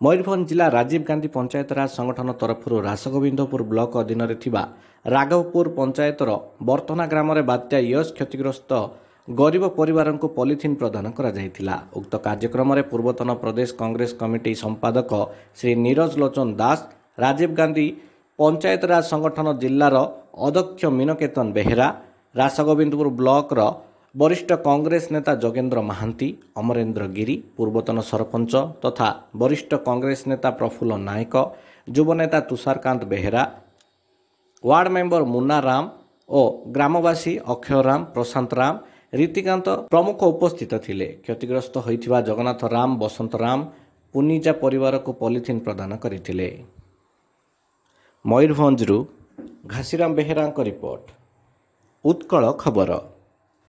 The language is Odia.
ମୟୂରଭଞ୍ଜ ଜିଲ୍ଲା ରାଜୀବ ଗାନ୍ଧୀ ପଞ୍ଚାୟତରାଜ ସଂଗଠନ ତରଫରୁ ରାସଗୋବିନ୍ଦପୁର ବ୍ଲକ ଅଧୀନରେ ଥିବା ରାଘବପୁର ପଞ୍ଚାୟତର ବର୍ତ୍ତନା ଗ୍ରାମରେ ବାତ୍ୟା ୟସ୍ କ୍ଷତିଗ୍ରସ୍ତ ଗରିବ ପରିବାରଙ୍କୁ ପଲିଥିନ୍ ପ୍ରଦାନ କରାଯାଇଥିଲା। ଉକ୍ତ କାର୍ଯ୍ୟକ୍ରମରେ ପୂର୍ବତନ ପ୍ରଦେଶ କଂଗ୍ରେସ କମିଟି ସମ୍ପାଦକ ଶ୍ରୀ ନିରଜ ଲୋଚନ ଦାସ ରାଜୀବ ଗାନ୍ଧୀ ପଞ୍ଚାୟତରାଜ ସଂଗଠନ ଜିଲ୍ଲାର ଅଧ୍ୟକ୍ଷ ମୀନକେତନ ବେହେରା ରାସଗୋବିନ୍ଦପୁର ବ୍ଲକର ବରିଷ୍ଠ କଂଗ୍ରେସ ନେତା ଯୋଗେନ୍ଦ୍ର ମହାନ୍ତି ଅମରେନ୍ଦ୍ର ଗିରି ପୂର୍ବତନ ସରପଞ୍ଚ ତଥା ବରିଷ୍ଠ କଂଗ୍ରେସ ନେତା ପ୍ରଫୁଲ୍ଲ ନାୟକ ଯୁବନେତା ତୁଷାରକାନ୍ତ ବେହେରା ୱାର୍ଡ ମେମ୍ବର ମୁନା ରାମ ଓ ଗ୍ରାମବାସୀ ଅକ୍ଷୟ ରାମ ପ୍ରଶାନ୍ତ ରାମ ରୀତିକାନ୍ତ ପ୍ରମୁଖ ଉପସ୍ଥିତ ଥିଲେ। କ୍ଷତିଗ୍ରସ୍ତ ହୋଇଥିବା ଜଗନ୍ନାଥ ରାମ ବସନ୍ତ ରାମ ପୁନିଜା ପରିବାରକୁ ପଲିଥିନ୍ ପ୍ରଦାନ କରିଥିଲେ। ମୟୂରଭଞ୍ଜରୁ ଘାସିରାମ ବେହେରାଙ୍କ ରିପୋର୍ଟ। ଉତ୍କଳ ଖବର।